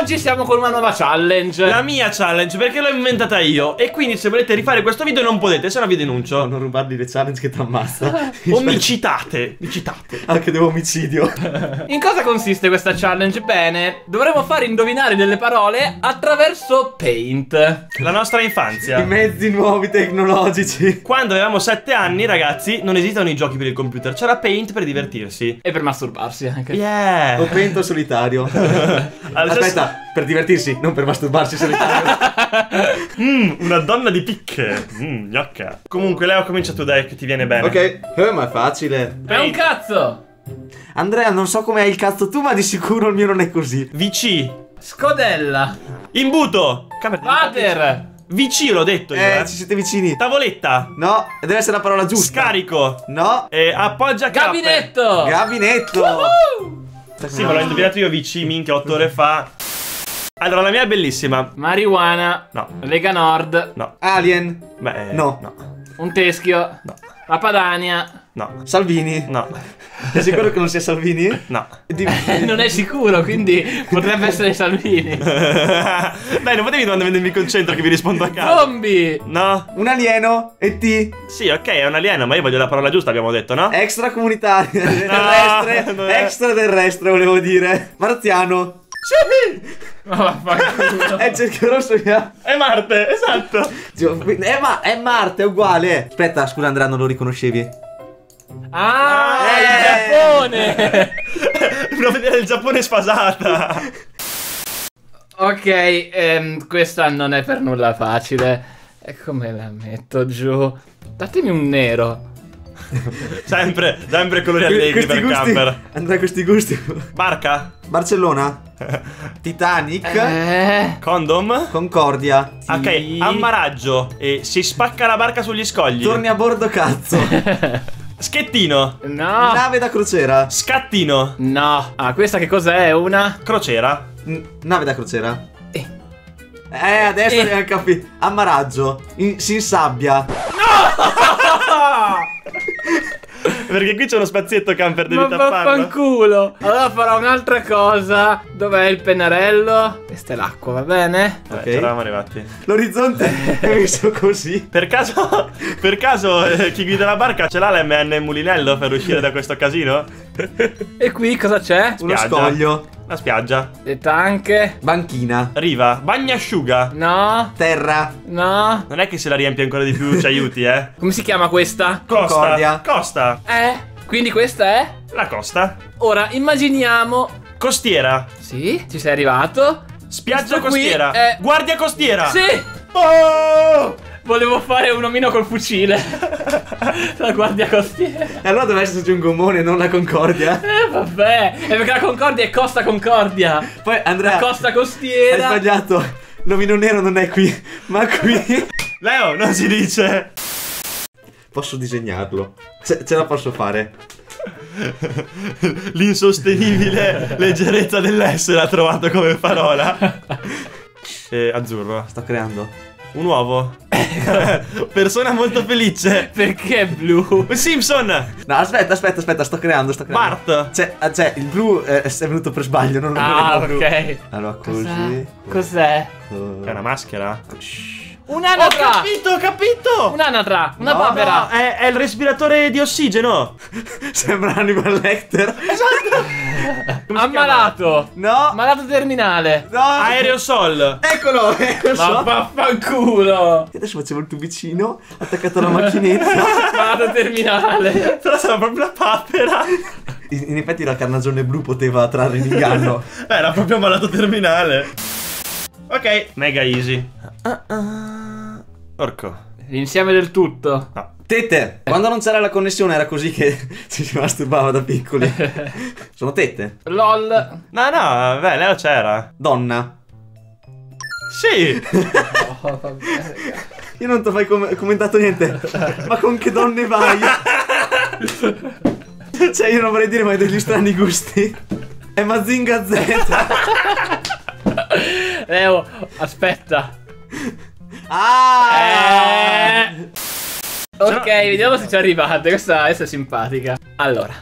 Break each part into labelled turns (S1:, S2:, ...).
S1: oggi siamo con una nuova challenge.
S2: La mia challenge perché l'ho inventata io E quindi se volete rifare questo video non potete Se no vi denuncio
S3: Non rubargli le challenge che ti ammazza.
S2: O mi citate Mi citate
S3: Anche devo omicidio.
S1: In cosa consiste questa challenge? Bene, dovremo fare indovinare delle parole attraverso Paint.
S2: La nostra
S3: I
S2: infanzia
S3: mezzi nuovi tecnologici.
S2: Quando avevamo 7 anni ragazzi Non esistono i giochi per il computer C'era Paint per divertirsi
S1: E per masturbarsi anche.
S2: Yeah
S3: O pento solitario.
S2: Allora,
S3: Per divertirsi, non per masturbarsi solitario.
S2: Mm, una donna di picche mm, gnocca Comunque Leo comincia tu dai che ti viene bene
S3: ok, eh, ma è facile.
S1: È un cazzo!
S3: Andrea, non so come hai il cazzo tu, ma di sicuro il mio non è così.
S2: VC
S1: Scodella!
S2: Imbuto Camera-
S1: Vader!
S2: VC l'ho detto io
S3: Eh,
S2: eh.
S3: ci siete vicini.
S2: Tavoletta
S3: No, deve essere la parola giusta.
S2: Scarico
S3: No.
S2: e appoggia cappe.
S1: Gabinetto!
S3: Gabinetto.
S2: Sì, ma l'ho indovinato io VC, minchia, 8 ore fa. Allora, la mia è bellissima.
S1: Marijuana.
S2: No.
S1: Lega Nord.
S2: No.
S3: Alien.
S2: Beh,
S3: No.
S2: No.
S1: Un teschio.
S2: No.
S1: La Padania.
S2: No.
S3: Salvini.
S2: No.
S3: Sei sicuro che non sia Salvini?
S2: No.
S3: Di-
S1: non è sicuro, quindi potrebbe essere Salvini.
S2: Dai, non potevi quando mi concentro che vi rispondo a caso.
S1: Zombie!
S2: No.
S3: Un alieno. E T.
S2: Sì, ok, è un alieno, ma io voglio la parola giusta, abbiamo detto, no?
S3: Extracomunitario. terrestre.
S2: non è.
S3: Extraterrestre, volevo dire. Marziano.
S1: Ma vaffanculo.
S3: Eh, cercherò su mia.
S2: È Marte, esatto.
S3: Eh, ma è Marte, è uguale. Aspetta, scusa, Andrea, non lo riconoscevi.
S1: Ah,
S3: Eh.
S1: il Giappone!
S2: Volevo vedere il Giappone sfasata.
S1: ok, ehm, questa non è per nulla facile. E come la metto giù? Datemi un nero.
S2: sempre, sempre colori allegri per camper.
S3: Andrea, questi gusti.
S2: Barca?
S3: Barcellona. Titanic.
S1: Eh,
S2: Condom?
S3: Concordia.
S2: Ok, ammaraggio. E si spacca la barca sugli scogli.
S3: Torni a bordo, cazzo.
S2: Schettino.
S1: no.
S3: Nave da crociera.
S2: Scattino.
S1: No. Ah, questa che cos'è? Una?
S2: Crociera.
S3: N- nave da crociera.
S1: Eh.
S3: Eh, adesso
S1: Eh.
S3: abbiamo capito. Ammaraggio. In- si insabbia.
S2: Perché qui c'è uno spazietto camper, devi
S1: Ma
S2: tapparlo.
S1: vaffanculo. Allora farò un'altra cosa. Dov'è il pennarello? Questa è l'acqua, va bene?
S2: Eh,
S3: Ok.
S2: ci eravamo arrivati.
S3: L'orizzonte è messo così.
S2: Per caso, per caso eh, chi guida la barca ce l'ha l'MN Mulinello per uscire da questo casino?
S1: E qui cosa c'è?
S3: Uno scoglio.
S2: La spiaggia.
S1: Le tanche?
S3: Banchina.
S2: Riva. Bagnasciuga.
S1: No.
S3: Terra.
S1: No.
S2: Non è che se la riempi ancora di più ci aiuti, eh.
S1: Come si chiama questa?
S2: Costa.
S3: Concordia.
S2: Costa.
S1: Eh? Quindi questa è?
S2: La costa.
S1: Ora immaginiamo.
S2: Costiera.
S1: Sì, ci sei arrivato?
S2: Spiaggia
S1: Questo qui
S2: costiera.
S1: è-
S2: Guardia costiera.
S1: Sì!
S2: Oh!
S1: Volevo fare un omino col fucile. la guardia costiera.
S3: E allora deve esserci un gommone, non la Concordia.
S1: Eh, vabbè. È perché la Concordia è Costa Concordia.
S3: Poi Andrea.
S1: La costa
S3: Hai
S1: costiera.
S3: sbagliato. L'omino nero non è qui, ma qui.
S2: Leo, non si dice.
S3: Posso disegnarlo. Ce, ce la posso fare.
S2: L'insostenibile leggerezza dell'essere ha trovato come parola. Eh, azzurro.
S3: Sto creando.
S2: Un uovo. Persona molto felice.
S1: Perché blu?
S2: Simpson.
S3: No, aspetta, aspetta, aspetta, sto creando, sto creando.
S2: Bart.
S3: C'è, ah, c'è, il blu eh, è venuto per sbaglio, non lo
S1: Ah,
S3: volevo blu.
S1: ok.
S3: Allora, così.
S1: Cos'è? Cos'è?
S3: co-
S2: È una maschera? Ho
S1: Un'anatra!
S2: capito, ho capito.
S1: Un'anatra! Una
S3: No,
S1: papera!
S2: No, è, è il respiratore di ossigeno.
S3: Sembra Hannibal Lecter.
S2: Come si
S1: Ammalato!
S3: No,
S1: Malato terminale!
S3: no.
S2: Aerosol.
S3: Eccolo, lo
S1: Ma vaffanculo!
S3: E adesso facevo il tubicino attaccato alla macchinetta.
S1: Malato terminale!
S2: Però sarà proprio la papera.
S3: In, in effetti la carnagione blu poteva trarre in inganno.
S2: Era proprio malato terminale. Ok, mega easy. Orco.
S1: L'insieme del tutto.
S2: No.
S3: Tette. Quando non c'era la connessione era così che ci si masturbava da piccoli. Sono tette.
S1: LOL.
S2: No, no, beh, Leo c'era.
S3: Donna.
S2: Sì.
S1: Oh, vabbè.
S3: Io non ti ho mai com- commentato niente. Ma con che donne vai? cioè, io non vorrei dire mai degli strani gusti. È Mazinga Z.
S1: Leo, aspetta.
S3: Ah!
S1: Eh. Ok, vediamo se ci arrivate. Questa, questa è simpatica. Allora.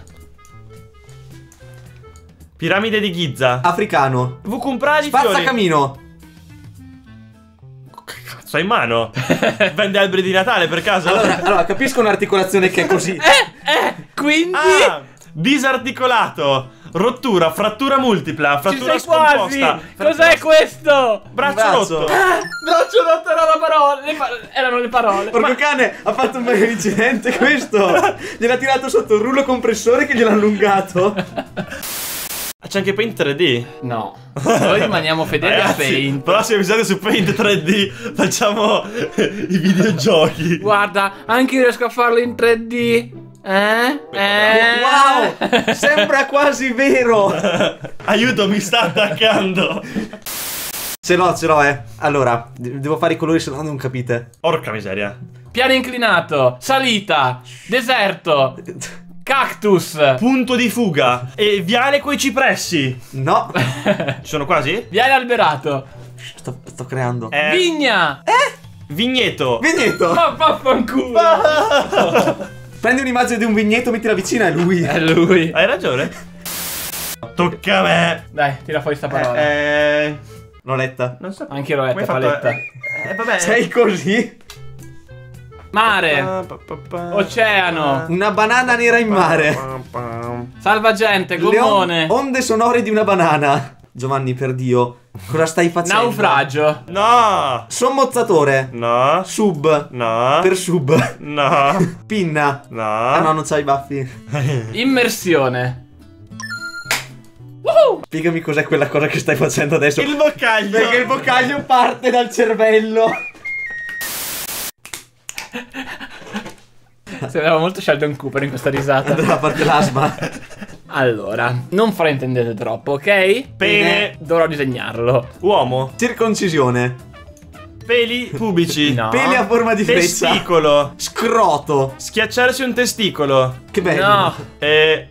S2: Piramide di Giza.
S3: Africano.
S2: V. Comprare di fiori.
S3: Spazzacamino.
S2: Che cazzo hai in mano? Vende alberi di Natale per caso?
S3: Allora, allora, capisco un'articolazione che è così.
S1: Eh, quindi...
S2: Ah! Disarticolato. Rottura, frattura multipla,
S1: Ci
S2: frattura
S1: sei quasi!
S2: scomposta.
S1: Cos'è questo?
S2: Braccio,
S3: Braccio.
S2: rotto.
S1: Braccio rotto era la parola. le pa- erano le parole.
S3: Porco cane, ha fatto un bel incidente questo. Gliel'ha tirato sotto un rullo compressore che gliel'ha allungato.
S2: C'è anche Paint 3D.
S1: No. Noi rimaniamo fedeli a
S2: Ragazzi,
S1: Paint.
S2: prossimo episodio su Paint 3D facciamo i videogiochi.
S1: Guarda, anche io riesco a farlo in 3D. Eh? Eh?
S3: Wow! Sembra quasi vero.
S2: Aiuto, mi sta attaccando.
S3: Ce l'ho, ce l'ho, eh. Allora, de- devo fare i colori, se no non capite.
S2: Porca miseria.
S1: Piano inclinato, salita, deserto, cactus.
S2: Punto di fuga. E viale coi cipressi.
S3: No,
S2: Ci sono quasi?
S1: Viale alberato.
S3: sto, sto creando.
S2: Eh,
S1: Vigna.
S2: vigneto.
S3: Vigneto!
S1: Ma vaffanculo.
S3: Prendi un'immagine di un vigneto, mettila vicina e lui.
S1: È lui.
S2: Hai ragione. Tocca a me.
S1: Dai, tira fuori sta parola.
S2: Eh,
S3: L'ho letta.
S2: non so.
S1: Anche io l'ho letta, paletta.
S2: Eh, vabbè.
S3: Sei così?
S1: Mare, oceano,
S3: Una banana nera in mare. Le on-
S1: gommone,
S3: onde sonore di una banana. Giovanni, per Dio, cosa stai facendo?
S1: naufragio,
S2: No.
S3: Sommozzatore.
S2: No.
S3: Sub.
S2: No.
S3: Per sub.
S2: No.
S3: Pinna.
S2: No.
S3: Ah no, non c'hai i baffi.
S1: immersione.
S3: Spiegami cos'è quella cosa che stai facendo adesso.
S2: Il boccaglio.
S3: Perché il boccaglio parte dal cervello.
S1: Sembrava molto Sheldon Cooper in questa risata.
S3: Allora parte l'asma.
S1: Allora, non fraintendete troppo, ok?
S2: Pene.
S1: Dovrò disegnarlo.
S2: Uomo.
S3: Circoncisione.
S2: Peli pubblici.
S1: No.
S3: Peli a forma di freccia.
S2: Testicolo.
S3: Scroto.
S2: Schiacciarsi un testicolo.
S3: Che bello.
S1: No.
S2: E.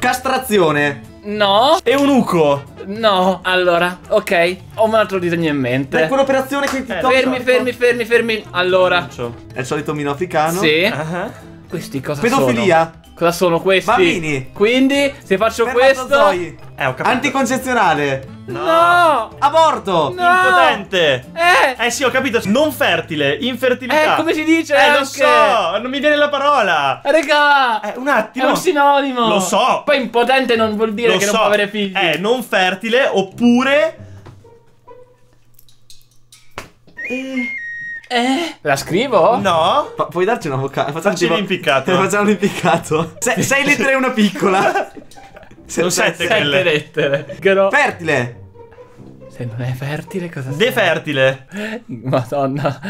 S3: Castrazione.
S1: No.
S2: E un uco.
S1: No. Allora, ok. Ho un altro disegno in
S3: È
S1: mente.
S3: quell'operazione che ti
S2: Eh,
S3: tocca-
S1: Fermi, fermi, fermi, fermi. Allora,
S3: È il solito mino africano.
S1: sì.
S2: Ah.
S1: Questi cosa
S3: Pedofilia.
S1: sono? Cosa sono questi?
S3: Bambini.
S1: Quindi, se faccio questo...
S2: Eh, ho capito.
S3: Anticoncezionale.
S1: No!
S3: Aborto.
S1: No!
S2: Impotente.
S1: Eh!
S2: Eh sì, ho capito. Non fertile. Infertilità.
S1: Eh, come si dice
S2: Eh, lo
S1: anche?
S2: so. Non mi viene la parola.
S1: Raga!
S2: Eh, un attimo.
S1: È un sinonimo!
S2: Lo so.
S1: Poi impotente non vuol dire
S2: Lo
S1: che
S2: so.
S1: non può avere figli.
S2: Eh, non fertile oppure.
S1: Eh? La scrivo?
S2: No.
S3: Fa- puoi darci una vocale? Facciamo
S2: Facci l'impiccato.
S3: Facciamo l'impiccato. Se- sei lettere e una piccola.
S2: Sono sette
S1: Sette
S2: quelle.
S1: lettere. Però...
S3: Fertile.
S1: Se non è fertile, cosa sei?
S2: Defertile.
S1: Madonna,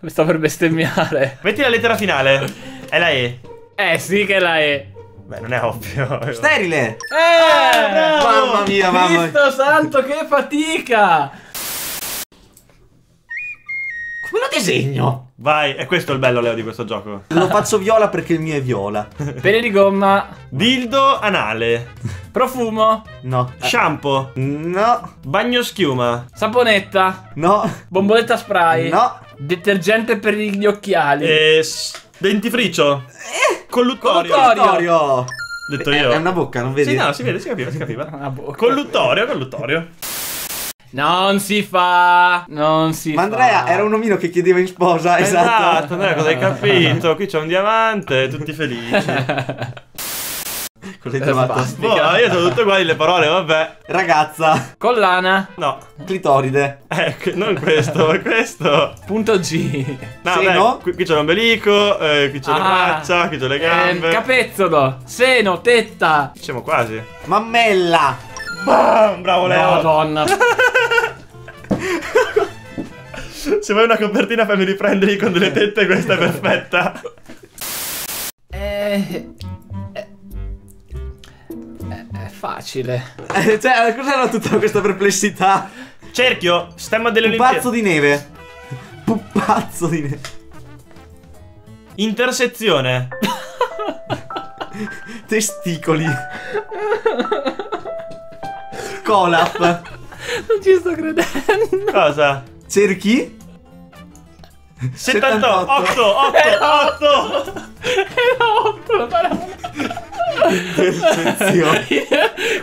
S1: mi sto per bestemmiare.
S2: Metti la lettera finale. È la E.
S1: Eh sì che la è.
S2: Beh, non è ovvio.
S3: Sterile.
S1: Eh!
S2: bravo!
S3: Mamma mia, mamma mia.
S1: Cristo santo, che fatica!
S3: Come lo disegno?
S2: Vai, è questo il bello, Leo, di questo gioco.
S3: Lo faccio viola perché il mio è viola.
S1: Pene di gomma,
S2: Dildo anale.
S1: profumo,
S3: No.
S2: Shampoo.
S3: No.
S2: Bagno schiuma.
S1: saponetta,
S3: No.
S1: bomboletta spray,
S3: No.
S1: detergente per gli occhiali.
S2: E. dentifricio. Colluttorio.
S1: Colluttorio.
S3: Vittorio.
S2: Detto
S3: È,
S2: io.
S3: è una bocca, non vedi?
S2: Sì, no, si vede, si capiva, si capiva.
S1: Una bocca.
S2: Colluttorio, colluttorio.
S1: Non si fa, non si
S3: Ma
S1: fa.
S3: Andrea era un omino che chiedeva in sposa, esatto.
S2: Esatto, Andrea, cosa hai capito? Qui c'è un diamante, tutti felici.
S3: Cosa hai trovato?
S2: Boh, io sono tutte uguali le parole, vabbè.
S3: Ragazza.
S1: Collana,
S2: No,
S3: Clitoride.
S2: eh, non questo, ma questo.
S1: punto G.
S2: No,
S3: Seno?
S2: beh, qui, qui c'è l'ombelico, eh, qui c'è la
S1: Ah.
S2: faccia, qui c'è le
S1: Ehm,
S2: gambe.
S1: capezzolo, seno, tetta.
S2: Siamo quasi.
S3: Mammella.
S2: Bam, bravo Leo.
S1: Madonna.
S2: Se vuoi una copertina fammi riprendere con delle tette, questa è perfetta.
S1: Eh, eh, è facile.
S3: Eh, cioè, cos'era tutta questa perplessità?
S2: Cerchio, stemma delle
S3: Pupazzo
S2: Olimpiadi.
S3: di neve. Pupazzo di neve.
S2: Intersezione.
S3: Testicoli. Colap.
S1: Non ci sto credendo.
S2: Cosa?
S3: Cerchi?
S2: 78, 8, 8, 8.
S1: Era otto la parola.
S3: Percezione.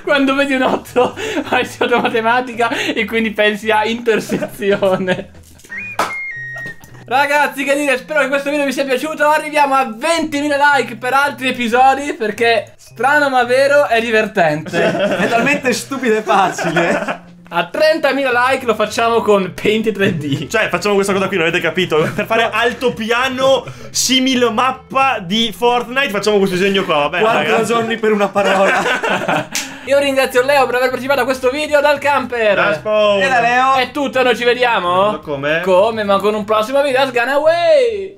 S1: Quando vedi un 8 hai studiato matematica e quindi pensi a intersezione. Ragazzi, che dire, spero che questo video vi sia piaciuto. Arriviamo a 20.000 like per altri episodi perché strano ma vero è divertente.
S3: È talmente stupido e facile.
S1: A 30.000 like lo facciamo con Paint 3D.
S2: Cioè, facciamo questa cosa qui, non avete capito? Per fare altopiano simil mappa di Fortnite, facciamo questo disegno qua, va bene?
S3: Quattro
S2: ragazzi?
S3: giorni per una parola.
S1: Io ringrazio Leo per aver partecipato a questo video dal camper.
S3: E da Leo.
S1: È tutto, noi ci vediamo?
S2: Come?
S1: Come? Ma con un prossimo video a Sgan Away!